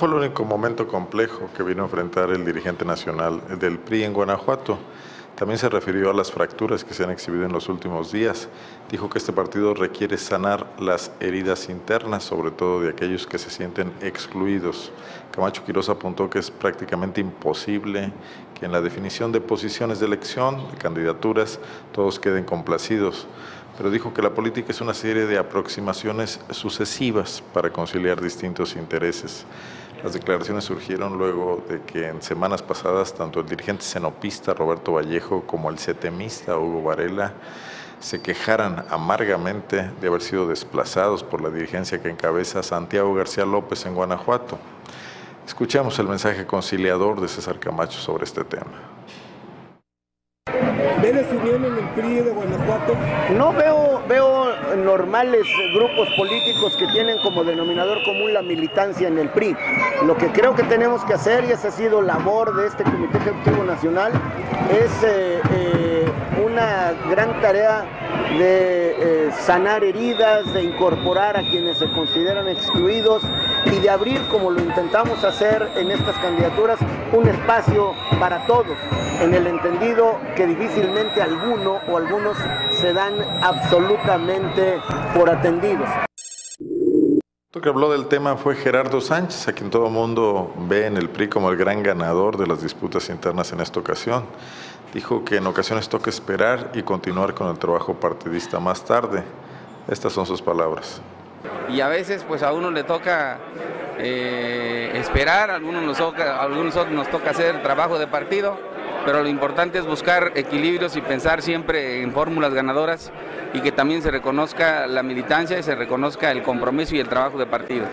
Fue el único momento complejo que vino a enfrentar el dirigente nacional del PRI en Guanajuato. También se refirió a las fracturas que se han exhibido en los últimos días. Dijo que este partido requiere sanar las heridas internas, sobre todo de aquellos que se sienten excluidos. Camacho Quiroz apuntó que es prácticamente imposible que en la definición de posiciones de elección, de candidaturas, todos queden complacidos pero dijo que la política es una serie de aproximaciones sucesivas para conciliar distintos intereses. Las declaraciones surgieron luego de que en semanas pasadas tanto el dirigente cenopista Roberto Vallejo como el setemista Hugo Varela se quejaran amargamente de haber sido desplazados por la dirigencia que encabeza Santiago García López en Guanajuato. Escuchamos el mensaje conciliador de César Camacho sobre este tema. ¿Ve desunión en el PRI de Guanajuato? No veo, veo normales grupos políticos que tienen como denominador común la militancia en el PRI. Lo que creo que tenemos que hacer, y esa ha sido labor de este Comité Ejecutivo Nacional, es eh, eh, una gran tarea de eh, sanar heridas, de incorporar a quienes se consideran excluidos y de abrir, como lo intentamos hacer en estas candidaturas, un espacio para todos, en el entendido que difícilmente alguno o algunos se dan absolutamente por atendidos. Lo que habló del tema fue Gerardo Sánchez, a quien todo el mundo ve en el PRI como el gran ganador de las disputas internas en esta ocasión. Dijo que en ocasiones toca esperar y continuar con el trabajo partidista más tarde. Estas son sus palabras. Y a veces pues a uno le toca eh, esperar, a algunos, nos toca, a algunos nos toca hacer trabajo de partido, pero lo importante es buscar equilibrios y pensar siempre en fórmulas ganadoras y que también se reconozca la militancia y se reconozca el compromiso y el trabajo de partido.